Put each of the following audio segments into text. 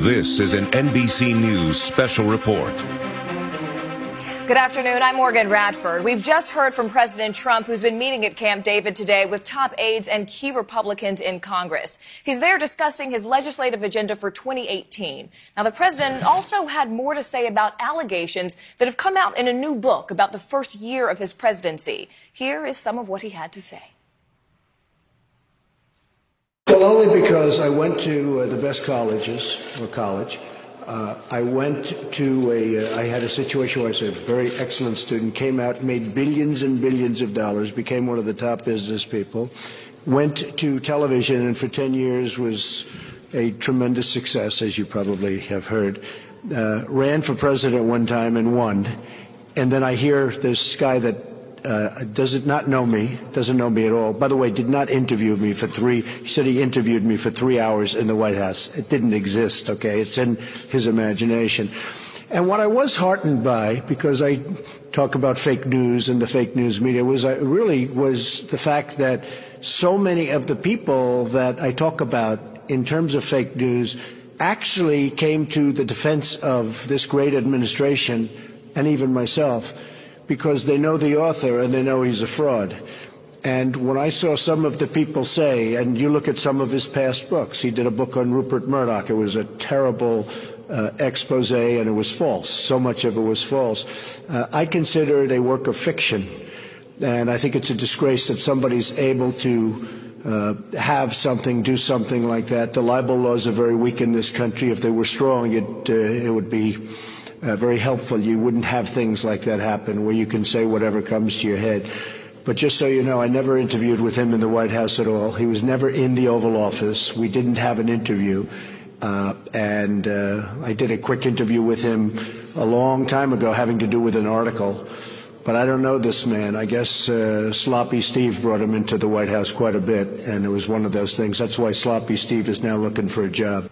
This is an NBC News special report. Good afternoon. I'm Morgan Radford. We've just heard from President Trump, who's been meeting at Camp David today with top aides and key Republicans in Congress. He's there discussing his legislative agenda for 2018. Now, the president also had more to say about allegations that have come out in a new book about the first year of his presidency. Here is some of what he had to say. Well, only because I went to uh, the best colleges or college uh, I went to a, uh, I had a situation where I was a very excellent student, came out, made billions and billions of dollars, became one of the top business people, went to television, and for 10 years was a tremendous success, as you probably have heard. Uh, ran for president one time and won. And then I hear this guy that uh, does it not know me, doesn't know me at all. By the way, did not interview me for three. He said he interviewed me for three hours in the White House. It didn't exist. Okay, it's in his imagination. And what I was heartened by, because I talk about fake news and the fake news media, was I really was the fact that so many of the people that I talk about in terms of fake news actually came to the defense of this great administration and even myself because they know the author and they know he's a fraud. And when I saw some of the people say, and you look at some of his past books, he did a book on Rupert Murdoch. It was a terrible uh, expose, and it was false. So much of it was false. Uh, I consider it a work of fiction, and I think it's a disgrace that somebody's able to uh, have something, do something like that. The libel laws are very weak in this country. If they were strong, it, uh, it would be uh, very helpful. You wouldn't have things like that happen where you can say whatever comes to your head. But just so you know, I never interviewed with him in the White House at all. He was never in the Oval Office. We didn't have an interview. Uh, and uh, I did a quick interview with him a long time ago having to do with an article. But I don't know this man. I guess uh, Sloppy Steve brought him into the White House quite a bit, and it was one of those things. That's why Sloppy Steve is now looking for a job.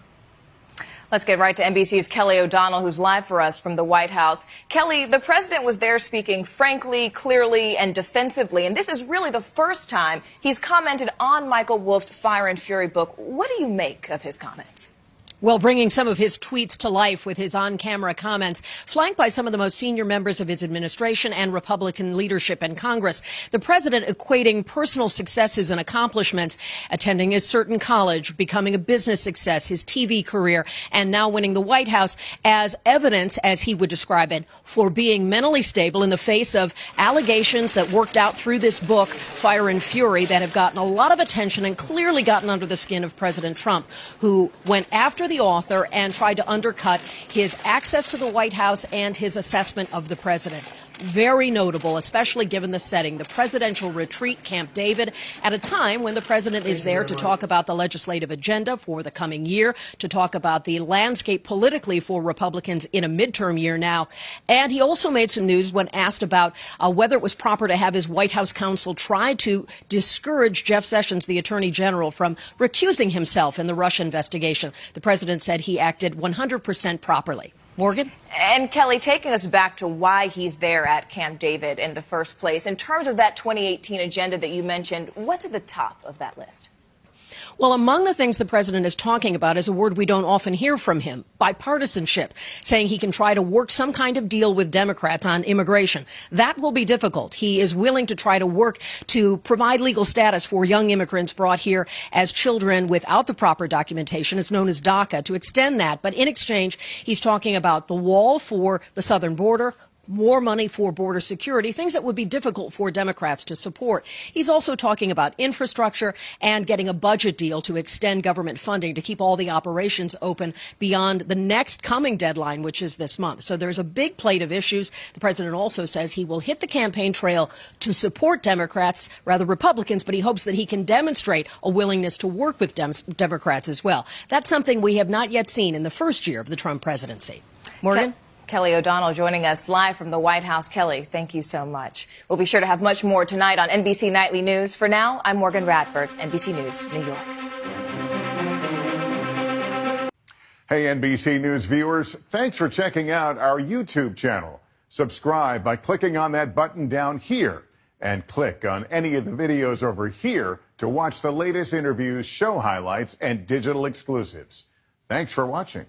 Let's get right to NBC's Kelly O'Donnell, who's live for us from the White House. Kelly, the president was there speaking frankly, clearly, and defensively, and this is really the first time he's commented on Michael Wolff's Fire and Fury book. What do you make of his comments? Well, bringing some of his tweets to life with his on camera comments, flanked by some of the most senior members of his administration and Republican leadership in Congress. The president equating personal successes and accomplishments, attending a certain college, becoming a business success, his TV career, and now winning the White House as evidence, as he would describe it, for being mentally stable in the face of allegations that worked out through this book, Fire and Fury, that have gotten a lot of attention and clearly gotten under the skin of President Trump, who went after the author and tried to undercut his access to the White House and his assessment of the president very notable, especially given the setting, the presidential retreat, Camp David, at a time when the president is there to talk about the legislative agenda for the coming year, to talk about the landscape politically for Republicans in a midterm year now. And he also made some news when asked about uh, whether it was proper to have his White House counsel try to discourage Jeff Sessions, the attorney general, from recusing himself in the Russia investigation. The president said he acted 100% properly. Morgan? And Kelly, taking us back to why he's there at Camp David in the first place, in terms of that 2018 agenda that you mentioned, what's at the top of that list? Well, among the things the president is talking about is a word we don't often hear from him bipartisanship, saying he can try to work some kind of deal with Democrats on immigration. That will be difficult. He is willing to try to work to provide legal status for young immigrants brought here as children without the proper documentation. It's known as DACA to extend that. But in exchange, he's talking about the wall for the southern border, more money for border security, things that would be difficult for Democrats to support. He's also talking about infrastructure and getting a budget deal to extend government funding to keep all the operations open beyond the next coming deadline, which is this month. So there's a big plate of issues. The president also says he will hit the campaign trail to support Democrats, rather Republicans, but he hopes that he can demonstrate a willingness to work with Dem- Democrats as well. That's something we have not yet seen in the first year of the Trump presidency. Morgan? Kelly O'Donnell joining us live from the White House. Kelly, thank you so much. We'll be sure to have much more tonight on NBC Nightly News. For now, I'm Morgan Radford, NBC News, New York. Hey, NBC News viewers, thanks for checking out our YouTube channel. Subscribe by clicking on that button down here and click on any of the videos over here to watch the latest interviews, show highlights, and digital exclusives. Thanks for watching.